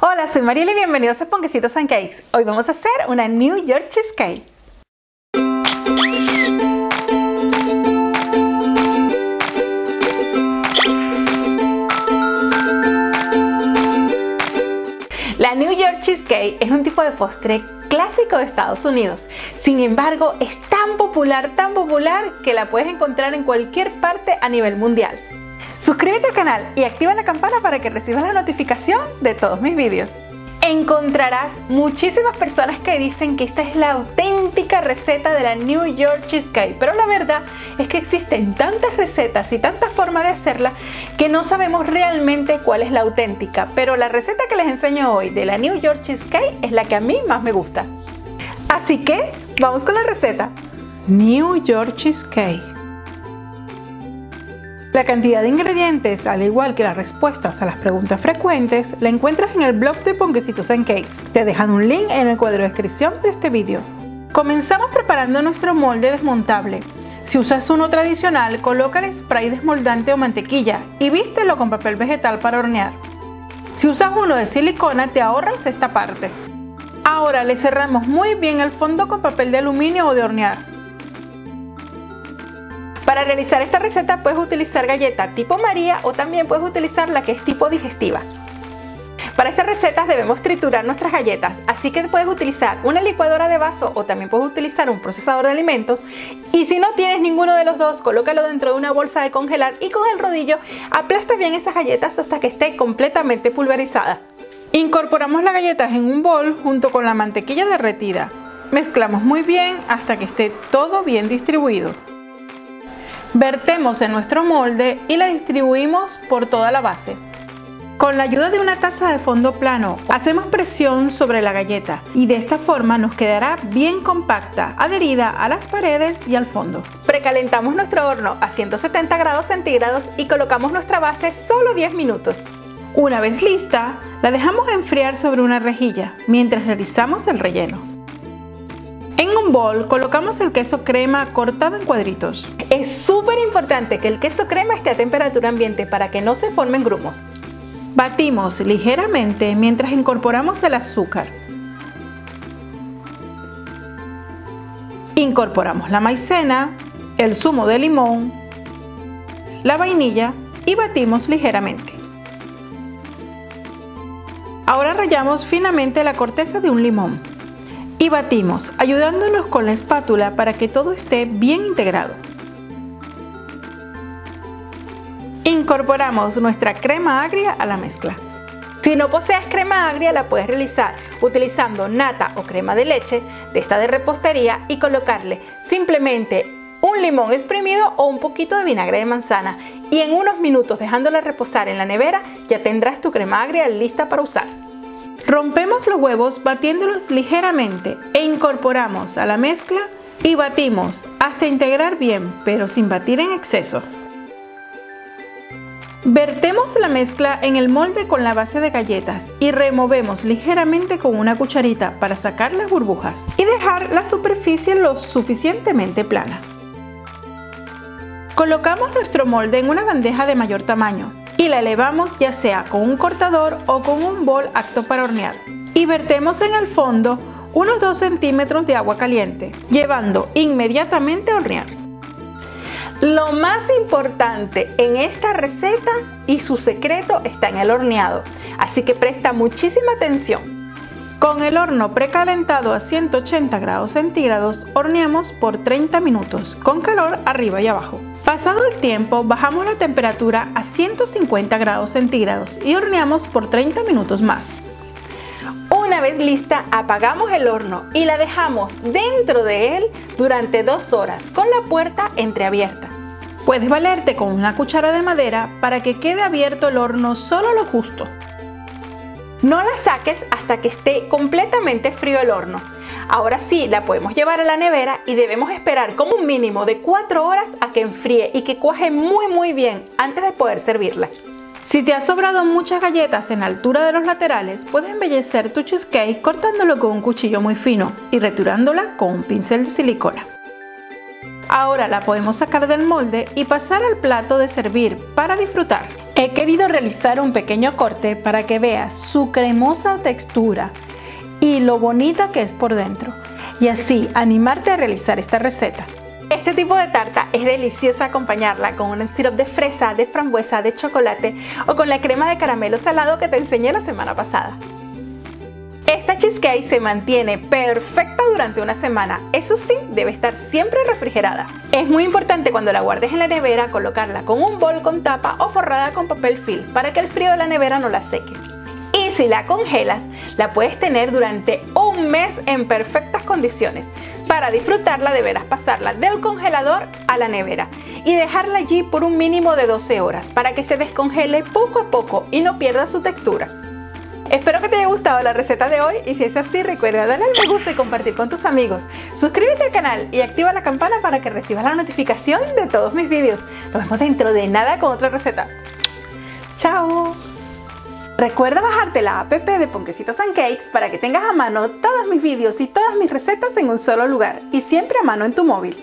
Hola, soy Mariela y bienvenidos a Ponquecitos and Cakes. Hoy vamos a hacer una New York Cheesecake. La New York Cheesecake es un tipo de postre clásico de Estados Unidos. Sin embargo, es tan popular, tan popular que la puedes encontrar en cualquier parte a nivel mundial. Suscríbete al canal y activa la campana para que recibas la notificación de todos mis vídeos. Encontrarás muchísimas personas que dicen que esta es la auténtica receta de la New York Cheesecake, pero la verdad es que existen tantas recetas y tantas formas de hacerla que no sabemos realmente cuál es la auténtica, pero la receta que les enseño hoy de la New York Cheesecake es la que a mí más me gusta. Así que, vamos con la receta. New York Cheesecake. La cantidad de ingredientes, al igual que las respuestas a las preguntas frecuentes, la encuentras en el blog de Ponquecitos and Cakes. Te dejan un link en el cuadro de descripción de este vídeo. Comenzamos preparando nuestro molde desmontable. Si usas uno tradicional, coloca el spray desmoldante o mantequilla y vístelo con papel vegetal para hornear. Si usas uno de silicona, te ahorras esta parte. Ahora le cerramos muy bien el fondo con papel de aluminio o de hornear. Para realizar esta receta puedes utilizar galleta tipo María o también puedes utilizar la que es tipo digestiva. Para estas recetas debemos triturar nuestras galletas, así que puedes utilizar una licuadora de vaso o también puedes utilizar un procesador de alimentos. Y si no tienes ninguno de los dos, colócalo dentro de una bolsa de congelar y con el rodillo aplasta bien estas galletas hasta que esté completamente pulverizada. Incorporamos las galletas en un bol junto con la mantequilla derretida. Mezclamos muy bien hasta que esté todo bien distribuido. Vertemos en nuestro molde y la distribuimos por toda la base. Con la ayuda de una taza de fondo plano, hacemos presión sobre la galleta y de esta forma nos quedará bien compacta, adherida a las paredes y al fondo. Precalentamos nuestro horno a 170 grados centígrados y colocamos nuestra base solo 10 minutos. Una vez lista, la dejamos enfriar sobre una rejilla mientras realizamos el relleno. En un bol colocamos el queso crema cortado en cuadritos. Es súper importante que el queso crema esté a temperatura ambiente para que no se formen grumos. Batimos ligeramente mientras incorporamos el azúcar. Incorporamos la maicena, el zumo de limón, la vainilla y batimos ligeramente. Ahora rallamos finamente la corteza de un limón y batimos, ayudándonos con la espátula para que todo esté bien integrado. Incorporamos nuestra crema agria a la mezcla. Si no posees crema agria, la puedes realizar utilizando nata o crema de leche de esta de repostería y colocarle simplemente un limón exprimido o un poquito de vinagre de manzana y en unos minutos dejándola reposar en la nevera ya tendrás tu crema agria lista para usar. Rompemos los huevos batiéndolos ligeramente e incorporamos a la mezcla y batimos hasta integrar bien, pero sin batir en exceso. Vertemos la mezcla en el molde con la base de galletas y removemos ligeramente con una cucharita para sacar las burbujas y dejar la superficie lo suficientemente plana. Colocamos nuestro molde en una bandeja de mayor tamaño y la elevamos ya sea con un cortador o con un bol apto para hornear. Y vertemos en el fondo unos 2 centímetros de agua caliente, llevando inmediatamente a hornear. Lo más importante en esta receta y su secreto está en el horneado, así que presta muchísima atención. Con el horno precalentado a 180 grados centígrados, horneamos por 30 minutos, con calor arriba y abajo. Pasado el tiempo, bajamos la temperatura a 150 grados centígrados y horneamos por 30 minutos más. Una vez lista, apagamos el horno y la dejamos dentro de él durante dos horas con la puerta entreabierta. Puedes valerte con una cuchara de madera para que quede abierto el horno solo lo justo. No la saques hasta que esté completamente frío el horno. Ahora sí, la podemos llevar a la nevera y debemos esperar como un mínimo de 4 horas a que enfríe y que cuaje muy muy bien antes de poder servirla. Si te ha sobrado muchas galletas en la altura de los laterales, puedes embellecer tu cheesecake cortándolo con un cuchillo muy fino y retirándola con un pincel de silicona. Ahora la podemos sacar del molde y pasar al plato de servir para disfrutar. He querido realizar un pequeño corte para que veas su cremosa textura y lo bonita que es por dentro y así animarte a realizar esta receta. Este tipo de tarta es deliciosa acompañarla con un sirope de fresa, de frambuesa, de chocolate o con la crema de caramelo salado que te enseñé la semana pasada. Cheesecake se mantiene perfecta durante una semana, eso sí, debe estar siempre refrigerada. Es muy importante cuando la guardes en la nevera colocarla con un bol con tapa o forrada con papel film para que el frío de la nevera no la seque. Y si la congelas, la puedes tener durante un mes en perfectas condiciones. Para disfrutarla deberás pasarla del congelador a la nevera y dejarla allí por un mínimo de 12 horas para que se descongele poco a poco y no pierda su textura. La receta de hoy y si es así recuerda darle al me gusta y compartir con tus amigos. Suscríbete al canal y activa la campana para que recibas la notificación de todos mis vídeos. Nos vemos dentro de nada con otra receta. ¡Chao! Recuerda bajarte la app de Ponquecitos and Cakes para que tengas a mano todos mis vídeos y todas mis recetas en un solo lugar y siempre a mano en tu móvil.